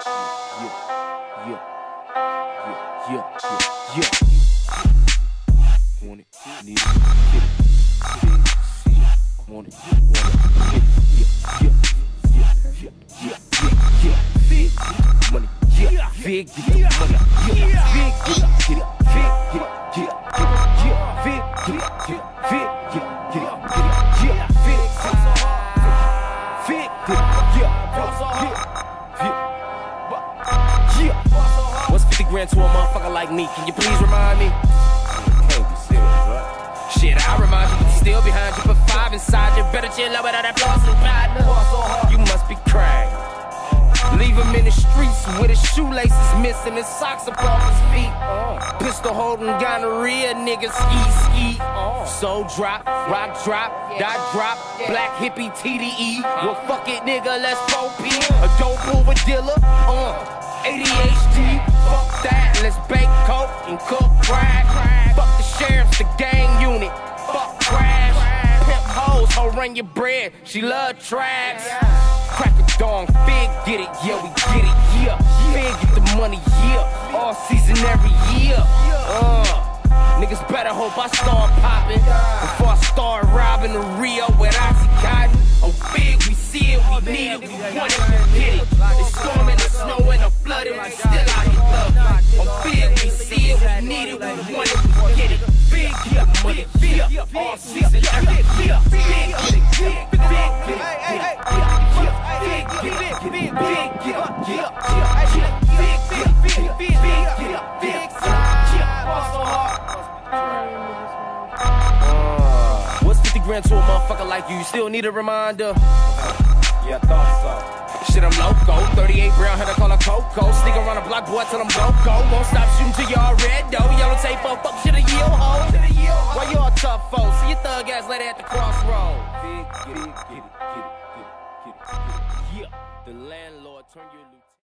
Yeah, yeah, yeah, yeah, yeah. Want it, need it, get it, see it, want it, want it, yeah, yeah, yeah, yeah, yeah, yeah, yeah. Big money, yeah, big get the money, yeah, big get it, get it, big get it, get it, yeah, big get it, get it, big get it, get it, yeah, big, big, big, yeah, yeah, yeah. What's 50 grand to a motherfucker like me? Can you please remind me? Shit, I remind you, but you still behind you. Put five inside you. Better chill out without that floss partner. You must be crying. Leave him in the streets with his shoelaces missing, his socks up off his feet. Pistol holding gonorrhea, niggas ski ski. Soul drop, rock drop, dot drop, Black Hippy TDE. Well, fuck it, nigga, let's 4P. A dope over dealer, uh, ADHD. Run your bread. She love tracks. Crack a dong, fig get it, yeah, we get it, yeah. Fig get the money, yeah. All season, every year. Uh. Niggas better hope I start popping before I start robbing the Rio with Oxycontin. Oh, big, we see it, we need it, we want it, we get it. It's storming, it's snowing, it's flooding, we still out here loving. Oh, big, we see it, we need it, we want it, we get it. Big, yeah, money, big, all season, every what's 50 grand to a motherfucker like you? You still need a reminder? Yeah, I thought so. Shit, I'm loco. 38 brown head, I call her Coco. Sneak around the block, boy, till I'm go. Won't stop shooting till y'all red though. Yellow tape up, fuck shit a yield ho. Why you all tough folks? See your thug ass lady at the crossroad. Get it, get it, get it, get it, get it, get it. Yeah, the landlord turn your.